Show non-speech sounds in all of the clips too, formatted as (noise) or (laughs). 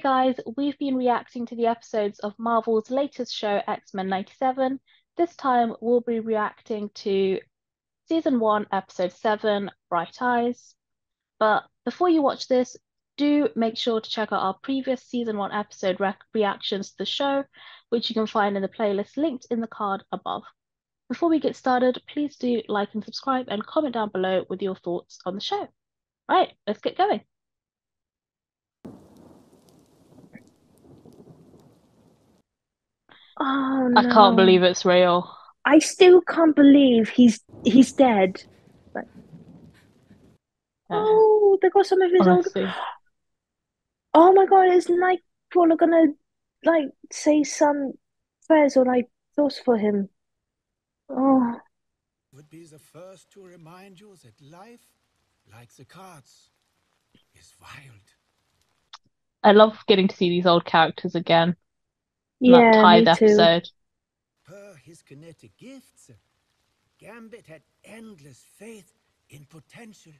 Hey guys, we've been reacting to the episodes of Marvel's latest show, X-Men 97. This time we'll be reacting to season 1, episode 7, Bright Eyes. But before you watch this, do make sure to check out our previous season 1 episode re reactions to the show, which you can find in the playlist linked in the card above. Before we get started, please do like and subscribe and comment down below with your thoughts on the show. Right, let's get going. Oh I can't believe it's real. I still can't believe he's he's dead. But Yeah, oh, they got some of his old. Oh my God, is Nightcrawler gonna like say some prayers or like thoughts for him? Oh, would be the first to remind you that life, like the cards, is wild. I love getting to see these old characters again. In that yeah, Tithe me too. episode. Per his kinetic gifts, Gambit had endless faith in potential.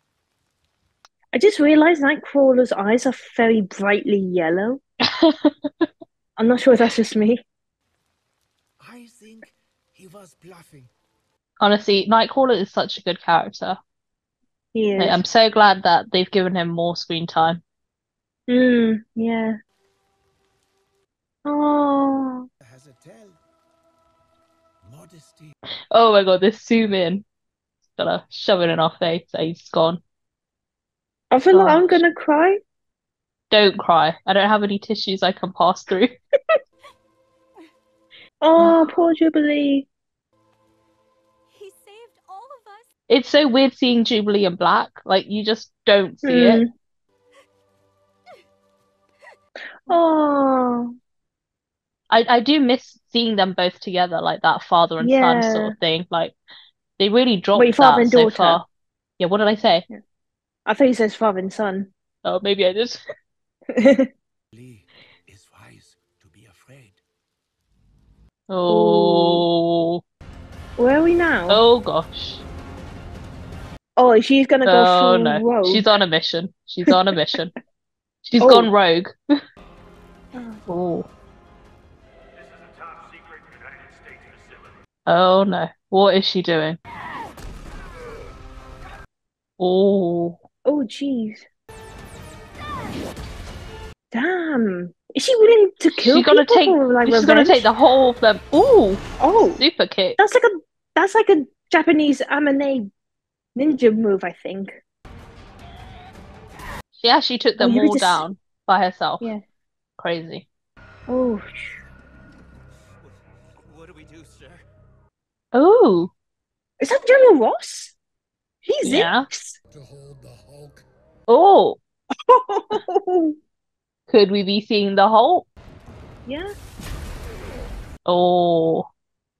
I just realized Nightcrawler's eyes are very brightly yellow. (laughs) I'm not sure if that's just me. I think he was bluffing. Honestly, Nightcrawler is such a good character. He is. I'm so glad that they've given him more screen time. Mm, yeah. Oh, Has a tell. Modesty. Oh my god, this zoom in. Gotta shove it in our face that he's gone. I feel like I'm gonna cry. Don't cry. I don't have any tissues I can pass through. (laughs) Oh, poor Jubilee. He saved all of us. It's so weird seeing Jubilee in black. Like you just don't see Mm. it. Oh, I, I do miss seeing them both together, like that father and son sort of thing. Like they really dropped Wait, father that and so far. Yeah, what did I say? I thought he says father and son. Oh, maybe I did. (laughs) Lee is wise to be afraid. Oh, Where are we now? oh gosh. Oh, she's gonna go Oh full no. rogue. She's on a mission. She's on a mission. (laughs) She's Oh. gone rogue. Oh. Oh no. What is she doing? Oh, Oh, jeez. Damn. Is she willing to kill she's gonna take. like She's gonna take the whole of them. Ooh, Oh, super kick. that's like a that's like a Japanese anime ninja move, I think. She actually took Oh, them could all just down by herself. yeah. Crazy. Oh, Oh, is that General Ross? He's Yeah. it. To hold the Hulk. oh. (laughs) Could we be seeing the Hulk? yeah. Oh,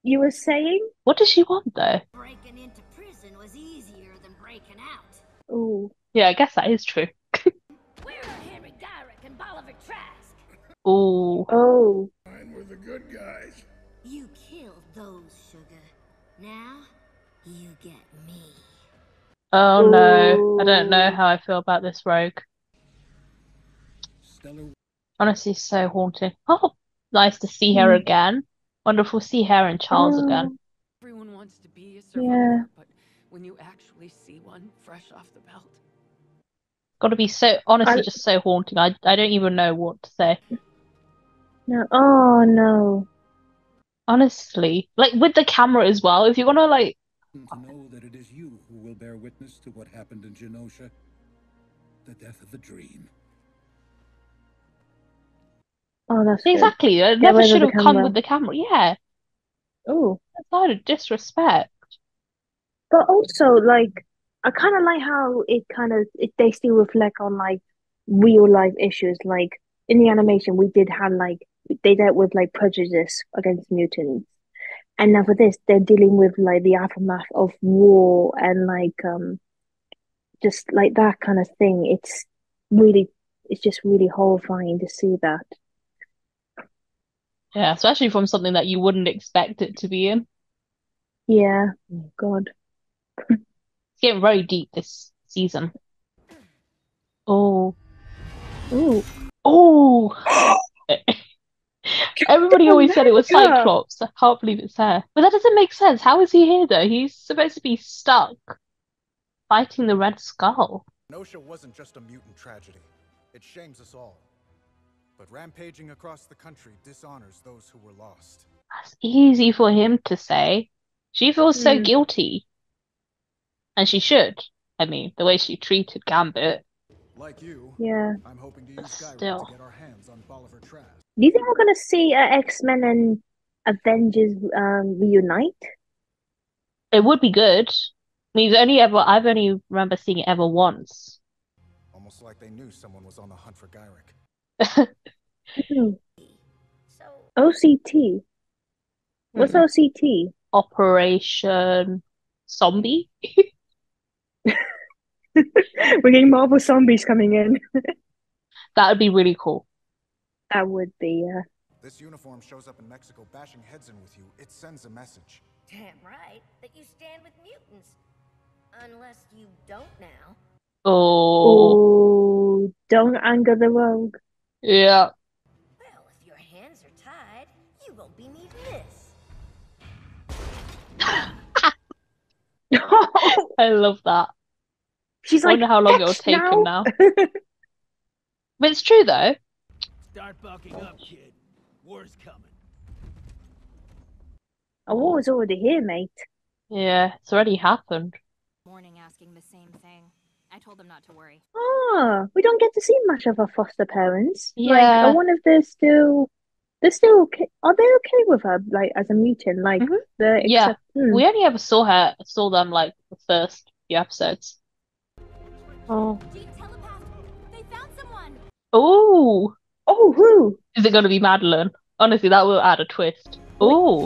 You were saying? what does she want though? Breaking into prison was easier than breaking out. Oh, Yeah, I guess that is true. (laughs) We're Henry Gyrich and Bolivar Trask. Oh, oh. Mine were the good guys. Now, you get me. oh no. I don't know how I feel about this rogue. Stellar Honestly, so haunting. Oh, nice to see her Mm. again. Wonderful to see her and Charles again. Everyone wants to be a Yeah. but when you actually see one fresh off the belt, Gotta be so honestly I just so haunting. I I don't even know what to say. no. Oh no. Honestly, like with the camera as well. If you're gonna like, to know that it is you who will bear witness to what happened in Genosha, the death of the dream. Oh, that's good. exactly. It Get never should have come with the camera. Yeah, Oh, that's not a disrespect. but also like I kind of like how it kind of it, they still reflect on like real life issues. Like in the animation, we did have like they dealt with like prejudice against mutants, and now for this, they're dealing with like the aftermath of war and like um just like that kind of thing. It's really, it's just really horrifying to see that. Yeah, especially from something that you wouldn't expect it to be in. Yeah, God. It's getting very deep this season. Oh, oh Oh, (gasps) (laughs) everybody always said it was Cyclops. I can't believe it's her. But that doesn't make sense. How is he here though? He's supposed to be stuck fighting the Red Skull. Genosha wasn't just a mutant tragedy. It shames us all. But rampaging across the country dishonors those who were lost. That's easy for him to say. She feels so Hmm. guilty. And she should. I mean, the way she treated Gambit. Like you, Yeah. I'm hoping to use Skyrim still. to get our hands on Bolivar Trask. Do you think we're gonna see uh, X-Men and Avengers um reunite? It would be good. We've only ever, I've only remember seeing it ever once. Almost like they knew someone was on the hunt for Gyrich. (laughs) Hmm. So, OCT. What's Mm. OCT? Operation Zombie? (laughs) We're getting Marvel zombies coming in. (laughs) That would be really cool. That would be uh This uniform shows up in Mexico bashing heads in with you. It sends a message. damn right that you stand with mutants. Unless you don't now. Oh, Oh, don't anger the rogue. yeah. Well, if your hands are tied, you won't be needing this. (laughs) I love that. She's I like, wonder how long it'll "X take him now." now. (laughs) But it's true though. Start bulking up, kid. War's coming. A war is already here, mate. Yeah, it's already happened. Morning asking the same thing. I told them not to worry. Ah, we don't get to see much of our foster parents. Like, Yeah. I wonder if they're still, they're still okay. Are they okay with her, like as a mutant? Like Mhm. the Yeah. accept- hmm. We only ever saw her, saw them like the first few episodes. Oh, Jean telepath! They found someone! oh, Oh, who is it going to be Madelyne? Honestly, that will add a twist. Oh,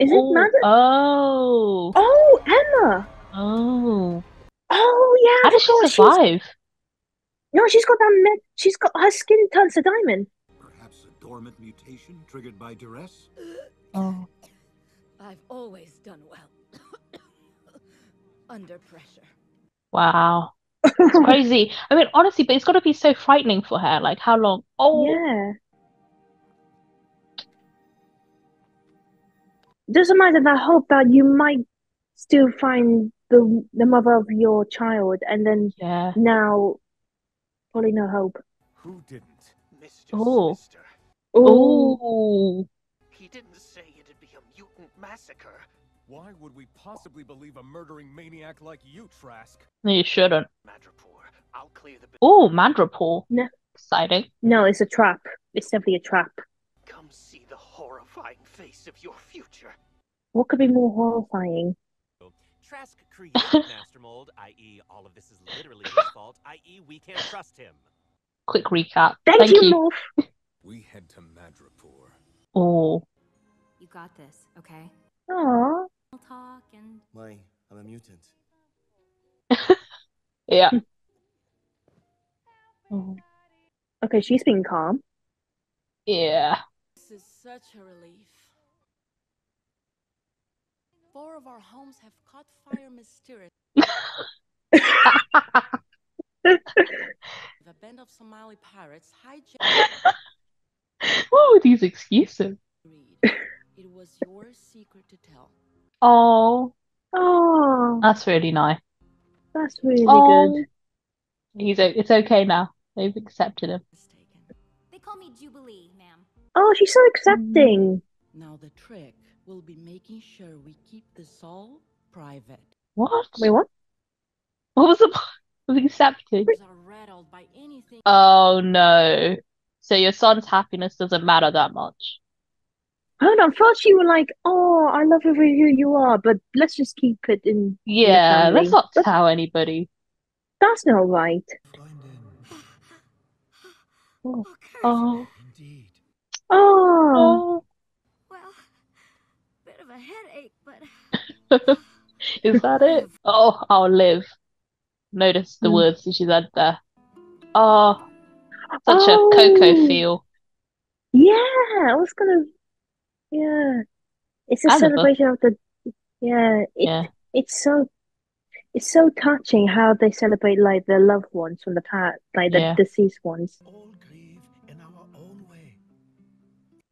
is it? oh, Mad? oh, Oh, Emma. oh. Oh yeah, I How did she forgot. She's survive? no, she's got that. Med- she's got her skin turns to diamond. Perhaps a dormant mutation triggered by duress? Oh, I've always done well. (coughs) Under pressure. wow. It's (laughs) crazy. I mean, honestly, but it's got to be so frightening for her. Like, how long? Oh, Yeah. Doesn't matter that hope that you might still find the the mother of your child, and then yeah. now probably no hope. Who didn't? Mr. Oh. Sinister. Oh, Oh, He didn't say it'd be a mutant massacre. Why would we possibly believe a murdering maniac like you, Trask? no, you shouldn't. Madripoor, I'll clear the. Oh, Madripoor. No. Exciting. no, it's a trap. It's definitely a trap. Come see the horrifying face of your future. What could be more horrifying? Trask created (laughs) Master Mold, i.e., all of this is literally his (laughs) fault, i.e., we can't trust him. Quick recap. Thank, Thank you, you. Morph. (laughs) We head to Madripoor. Oh, You got this, okay? Aw, We'll talk and Why, I'm a mutant. (laughs) yeah. Oh, okay, she's being calm. yeah. This is such a relief. Four of our homes have caught fire (laughs) mysteriously. (laughs) A band of Somali pirates hijacked What were these excuses? It was your secret to tell. Oh, Oh, that's really nice. that's really Oh, good. he's it's okay now. They've accepted him. They call me Jubilee, ma'am. Oh, she's so accepting. Mm. Now the trick will be making sure we keep this all private. What? Wait, what? What was the point of accepting? Others are rattled by anything. Oh no. So your son's happiness doesn't matter that much. Hold on. First, you were like, "Oh, I love you for who you are," but let's just keep it in. in Yeah, let's not But tell anybody. that's not right. Oh, Oh, Indeed. Oh, oh. Well, bit of a headache, but (laughs) Is that it? (laughs) Oh, I'll live. Notice the Hmm. words that she said there. Oh, such a Coco Oh. feel. yeah. I was gonna. Yeah, it's a Kind of a- celebration of the. Yeah, it, Yeah. it's so. It's so touching how they celebrate like their loved ones from the past, like the Yeah. deceased ones. All grieve in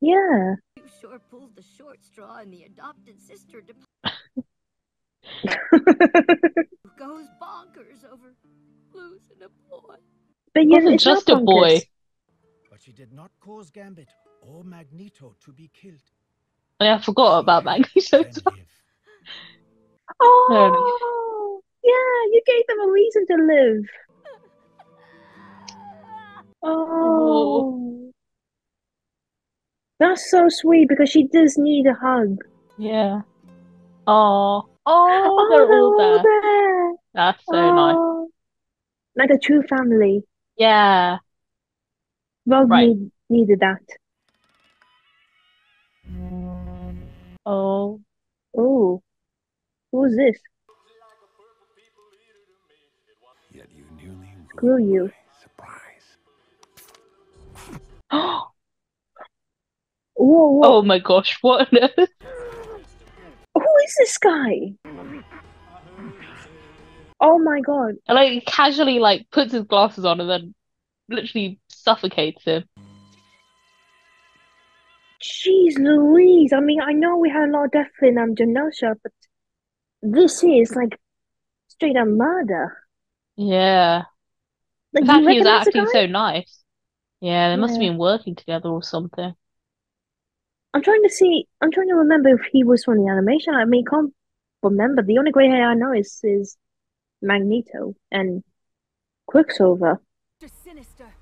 Yeah. You sure pulled the short straw in the adopted sister department. (laughs) goes bonkers over losing a boy. But yeah, Wasn't it's not just a boy. bonkers. But she did not cause Gambit or Magneto to be killed. Yeah, I forgot about Magneto. And live. Oh, yeah, you gave them a reason to live. Oh. oh, that's so sweet because she does need a hug. Yeah. Oh, oh, they're all there. there. That's so nice. Oh, Like a true family. Yeah. Rogue Right. need, needed that. Oh, Oh, who's this? Yet you nearly Screw you. my surprise. oh (gasps) Whoa, whoa. Oh my gosh! What on earth? Who is this guy? Oh my god. And, like casually like puts his glasses on and then literally suffocates him. Jeez Louise. I mean, I know we had a lot of death in um, Genosha, but this is like straight up murder. Yeah. Like, The fact he was reckon acting so nice. Yeah, they must have been working together or something. I'm trying to see. I'm trying to remember if he was from the animation. I mean, can't remember. The only gray hair I know is is Magneto and Quicksilver. Sinister.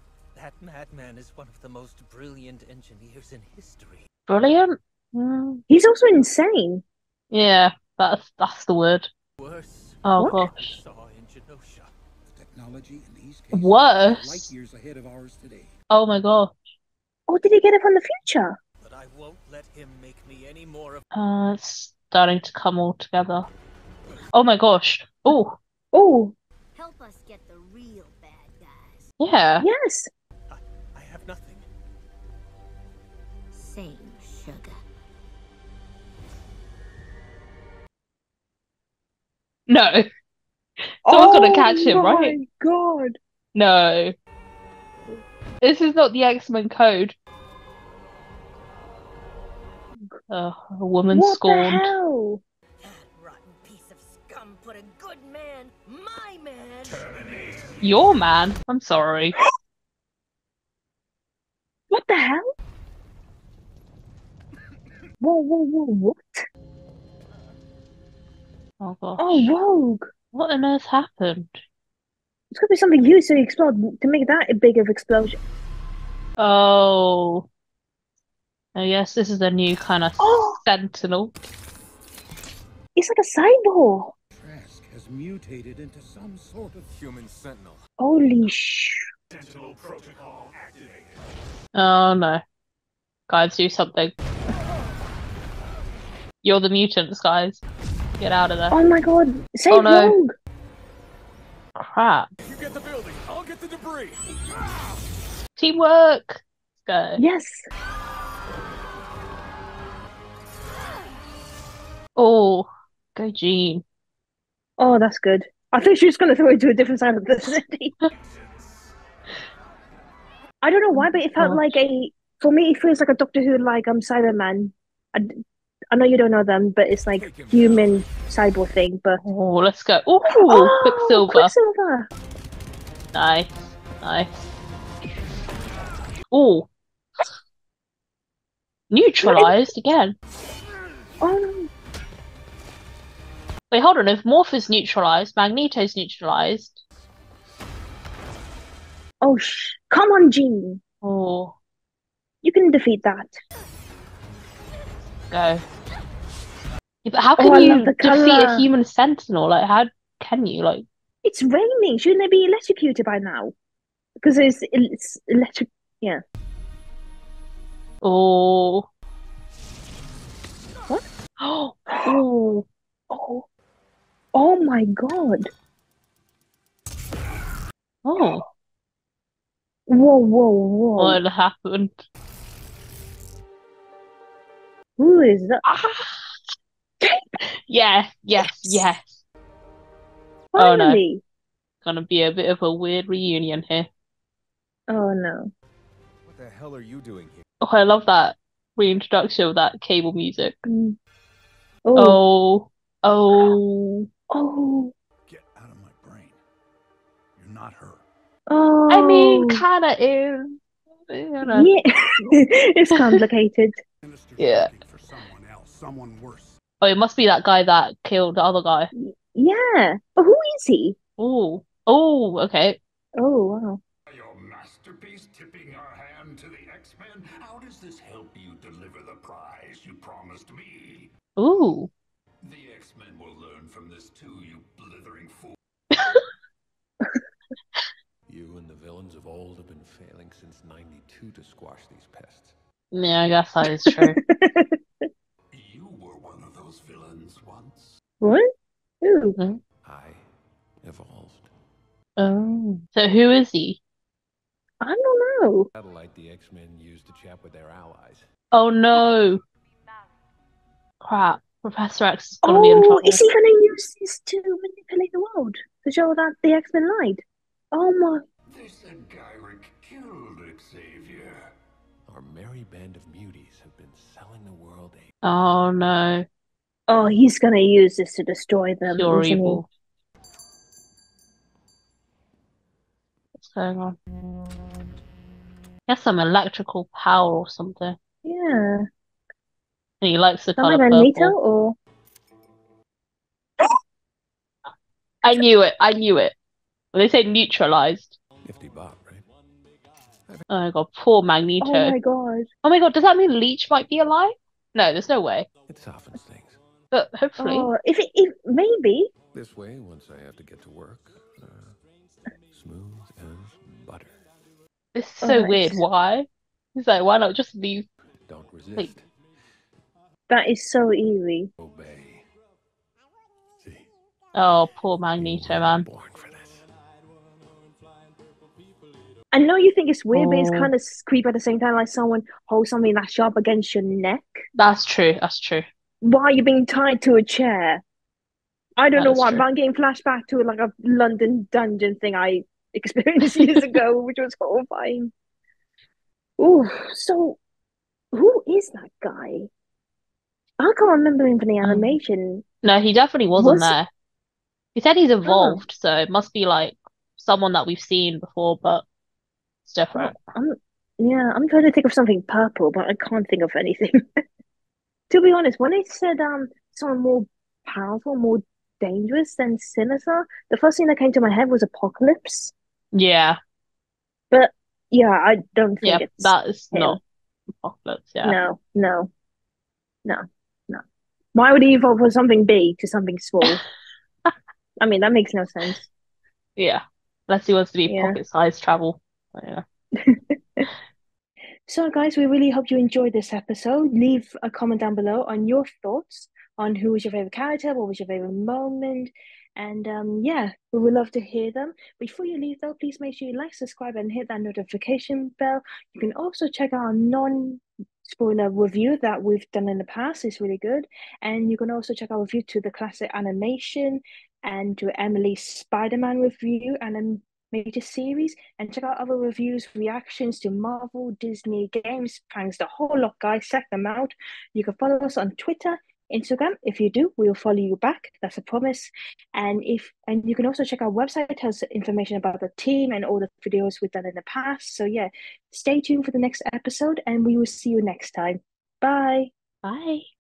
That madman is one of the most brilliant engineers in history. Brilliant. Mm, He's also insane. yeah, that's that's the word. Worse. Oh What? gosh. Saw in Genosha. The technology in these cases Worse? light years ahead of ours today. Oh my gosh. Oh, did he get it from the future? But I won't let him make me any more of. Uh, it's starting to come all together. Oh my gosh. Oh, Oh, Help us get the real bad guys. yeah. yes. No. (laughs) Someone's gonna catch him, oh my right? God. No. This is not the X-Men code. Uh, a woman What the hell? That rotten piece of scum put a good man, my man. Your man. I'm sorry. (gasps) What the hell? Whoa, whoa, whoa, what? Oh gosh. Oh, Rogue. What on earth happened? It's gonna be something used to explode to make that a big of explosion. Oh. Oh yes, this is a new kind of Oh! sentinel. It's like a cyborg. Trask has mutated into some sort of Human sentinel. Holy sh! Sentinel protocol activated. Oh no. Guys, do something. You're the mutants, guys. Get out of there. Oh my god! Save Oh, no. Rogue! Crap. You get the building. I'll get the debris. Teamwork! Let's go. Yes! Oh, go Jean. Oh, that's good. I think she's was gonna throw it to a different side of the (laughs) city. I don't know why, but it felt Gosh. like a. For me, it feels like a Doctor Who, like um, Cyberman. I, I know you don't know them, but it's like human cyborg thing. But Oh, let's go. Ooh, oh, Quicksilver. Quicksilver! Nice. Nice. Oh. Neutralized again. Oh no! Wait, hold on. If Morph is neutralized, Magneto's neutralized. Oh sh! Come on, Jean. Oh, You can defeat that. go. Yeah, but how Oh, can I you defeat a human sentinel? Like, how can you? Like, It's raining. Shouldn't they be electrocuted by now? Because it's it's electric. Yeah. oh. What? Oh, (gasps) oh. Oh. Oh my god. Oh, Whoa, whoa, whoa. what happened? Who is that? Ah! Yes, yes, yes. Oh, no. Finally. Gonna be a bit of a weird reunion here. Oh no. What the hell are you doing here? Oh, I love that reintroduction of that cable music. Mm. Oh, oh, oh, Get out of my brain. You're not her. oh. I mean, kinda is. You know. yeah, (laughs) it's complicated. Yeah. for someone else, someone worse. Oh, it must be that guy that killed the other guy. Yeah, but who is he? Oh, oh, okay. Oh wow. Your masterpiece tipping our hand to the X-Men? How does this help you deliver the prize you promised me? Ooh. The X-Men will learn from this too, you blithering fool. (laughs) You and the villains of old have been failing since 92 to squash these pests. Yeah, I guess that is true. (laughs) You were one of those villains once. What? Ooh. I evolved. Oh. So who is he? I don't know. Satellite the X-Men used to chat with their allies. Oh no. Crap. Professor X is gonna be in Oh, trouble. is he gonna use this to manipulate the world to show that the X Men lied? Oh my. They said Gyrich killed Xavier. Our merry band of muties have been selling the world a Oh no. Oh, he's gonna use this to destroy them. Pure isn't he? evil. What's going on? He has some electrical power or something. Yeah. And he likes the Am I color Magneto purple. or I knew it. I knew it. Well, they say neutralized. nifty bot, right? Oh my god, poor Magneto. Oh my god. Oh my god, does that mean Leech might be alive? No, there's no way. It softens things. But hopefully. Oh, if it, if maybe. This way, once I have to get to work, uh, smooth as butter. It's is Oh, so nice. weird. Why? He's like, why not just leave? Don't resist. Wait. That is so eerie. Obey. See, Oh, poor Magneto, man. born for this. I know you think it's weird, but it's Oh. kind of creepy at the same time, like someone holds something that's sharp against your neck. That's true. That's true. Why are you being tied to a chair? I don't That know why, true. but I'm getting flashback to like a London dungeon thing I (laughs) experienced years (laughs) ago, which was horrifying. Ooh, so who is that guy? I can't remember him from the Um, animation. No, he definitely wasn't Was there. He said he's evolved, so it must be like someone that we've seen before, but it's different. I'm, yeah, I'm trying to think of something purple, but I can't think of anything. (laughs) To be honest, when they said um someone more powerful, more dangerous than Sinister, the first thing that came to my head was Apocalypse. Yeah, But yeah, I don't think yeah, it's that is him. not Apocalypse. Yeah, No, no, no, no. Why would he evolve from something big to something small? (laughs) I mean, that makes no sense. yeah. Unless he wants to be Yeah. pocket-sized travel. But yeah. (laughs) So, guys, we really hope you enjoyed this episode. Leave a comment down below on your thoughts on who was your favorite character, what was your favorite moment, and um, yeah, we would love to hear them. Before you leave, though, please make sure you like, subscribe, and hit that notification bell. You can also check out our non-spoiler review that we've done in the past; it's really good. And you can also check our review to the classic animation and to Emily's Spider-Man review and major series and check out other reviews, reactions to Marvel, Disney games, pranks, the whole lot, guys. Check them out. You can follow us on Twitter, Instagram. If you do, we will follow you back. That's a promise. And if and you can also check our website, it has information about the team and all the videos we've done in the past. So yeah, stay tuned for the next episode and we will see you next time. Bye. Bye.